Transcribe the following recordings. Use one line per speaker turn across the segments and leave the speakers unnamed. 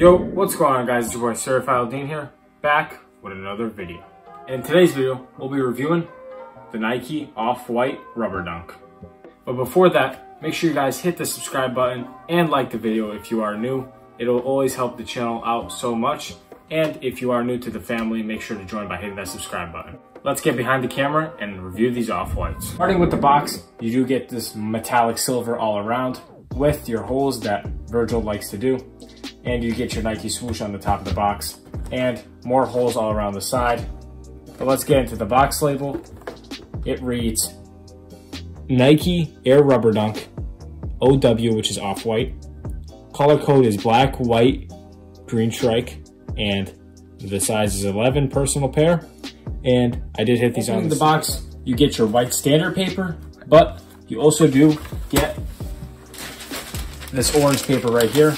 Yo, what's going on guys? It's your boy Certified Aldin here, back with another video. In today's video, we'll be reviewing the Nike Off-White Rubber Dunk. But before that, make sure you guys hit the subscribe button and like the video if you are new. It'll always help the channel out so much. And if you are new to the family, make sure to join by hitting that subscribe button. Let's get behind the camera and review these Off-Whites. Starting with the box, you do get this metallic silver all around with your holes that Virgil likes to do and you get your Nike swoosh on the top of the box and more holes all around the side. But let's get into the box label. It reads Nike Air Rubber Dunk OW, which is off-white. Color code is black, white, green strike, and the size is 11 personal pair. And I did hit these on the box. You get your white standard paper, but you also do get this orange paper right here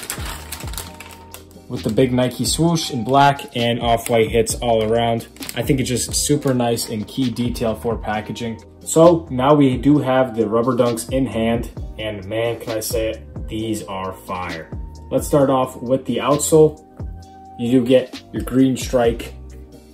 with the big Nike swoosh in black and off-white hits all around. I think it's just super nice and key detail for packaging. So now we do have the rubber dunks in hand and man, can I say it, these are fire. Let's start off with the outsole. You do get your green strike,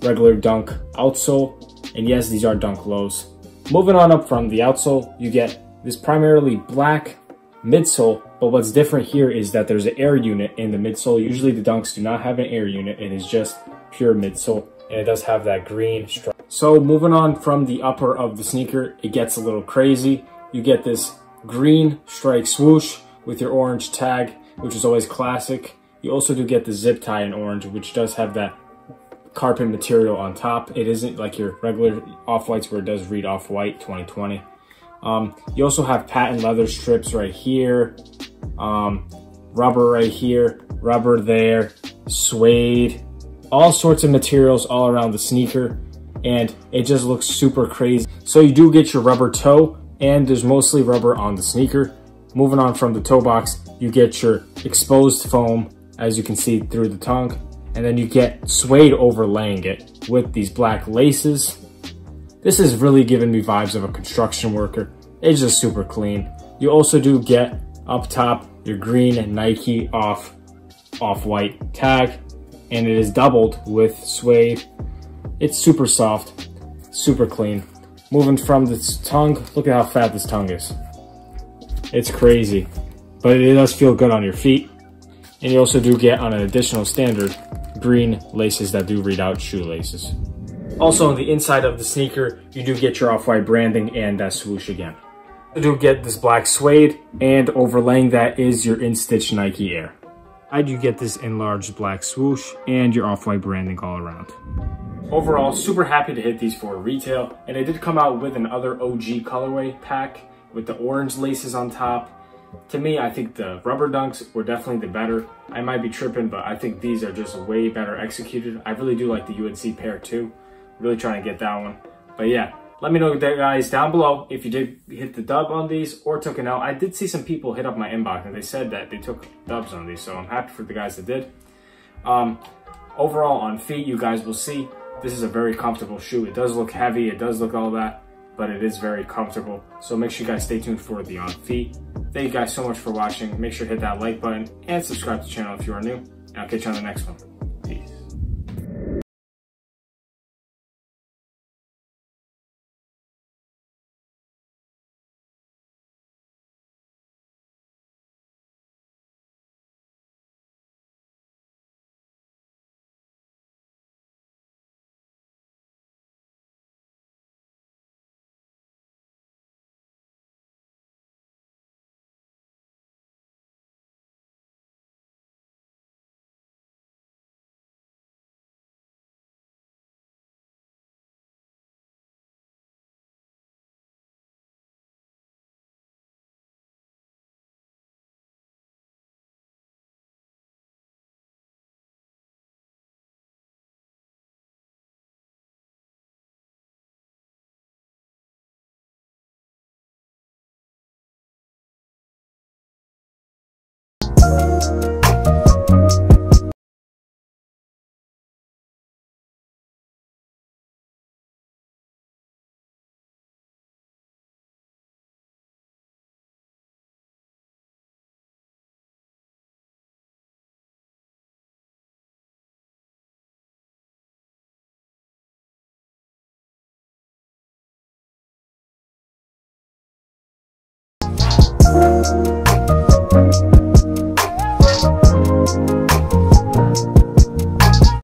regular dunk outsole, and yes, these are dunk lows. Moving on up from the outsole, you get this primarily black midsole, but what's different here is that there's an air unit in the midsole. Usually the Dunks do not have an air unit. It is just pure midsole, and it does have that green stripe. So moving on from the upper of the sneaker, it gets a little crazy. You get this green strike swoosh with your orange tag, which is always classic. You also do get the zip tie in orange, which does have that carpet material on top. It isn't like your regular off-whites where it does read off-white 2020. Um, you also have patent leather strips right here, um, rubber right here, rubber there, suede, all sorts of materials all around the sneaker and it just looks super crazy. So you do get your rubber toe and there's mostly rubber on the sneaker. Moving on from the toe box, you get your exposed foam as you can see through the tongue and then you get suede overlaying it with these black laces this is really giving me vibes of a construction worker. It's just super clean. You also do get up top your green Nike off off-white tag and it is doubled with suede. It's super soft, super clean. Moving from this tongue, look at how fat this tongue is. It's crazy, but it does feel good on your feet. And you also do get on an additional standard green laces that do read out shoelaces. Also on the inside of the sneaker, you do get your off-white branding and that swoosh again. You do get this black suede and overlaying that is your in-stitch Nike Air. I do get this enlarged black swoosh and your off-white branding all around. Overall, super happy to hit these for retail and they did come out with another OG colorway pack with the orange laces on top. To me, I think the rubber dunks were definitely the better. I might be tripping, but I think these are just way better executed. I really do like the UNC pair too. Really trying to get that one. But yeah, let me know guys down below if you did hit the dub on these or took an L. I did see some people hit up my inbox and they said that they took dubs on these, so I'm happy for the guys that did. Um, overall on feet, you guys will see this is a very comfortable shoe. It does look heavy, it does look all that, but it is very comfortable. So make sure you guys stay tuned for the on feet. Thank you guys so much for watching. Make sure to hit that like button and subscribe to the channel if you are new. And I'll catch you on the next one.